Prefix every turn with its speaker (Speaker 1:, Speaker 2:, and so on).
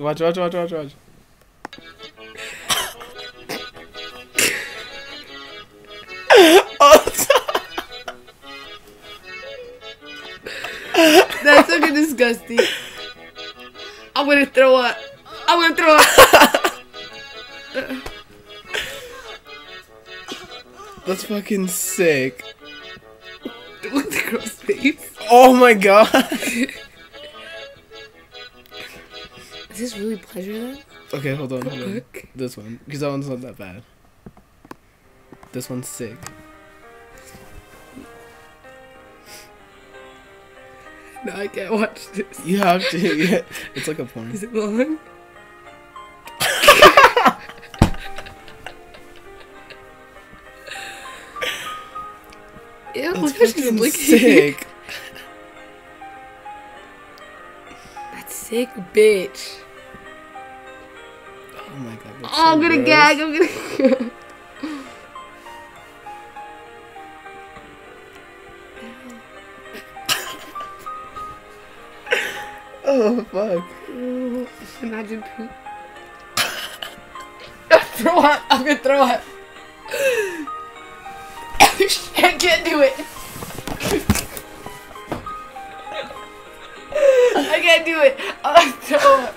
Speaker 1: Watch, watch, watch, watch, watch.
Speaker 2: That's fucking disgusting. I'm gonna throw up. I'm gonna throw up.
Speaker 1: That's fucking sick.
Speaker 2: Look at the girl's face.
Speaker 1: Oh my god.
Speaker 2: Is this really pleasure then?
Speaker 1: Okay, hold on, hold on. This one, because that one's not that bad. This one's sick.
Speaker 2: No, I can't watch this.
Speaker 1: You have to. Yeah. It's like a porn.
Speaker 2: Is it long? Ew,
Speaker 1: That's
Speaker 2: look how she's
Speaker 1: fucking sick.
Speaker 2: That's sick, bitch.
Speaker 1: Oh my god.
Speaker 2: Oh, I'm gonna
Speaker 1: gross.
Speaker 2: gag. I'm gonna.
Speaker 1: Oh fuck.
Speaker 2: Ooh, Imagine poop. throw up. I'm gonna throw up. I can't do it. I can't do it. I'm throw up.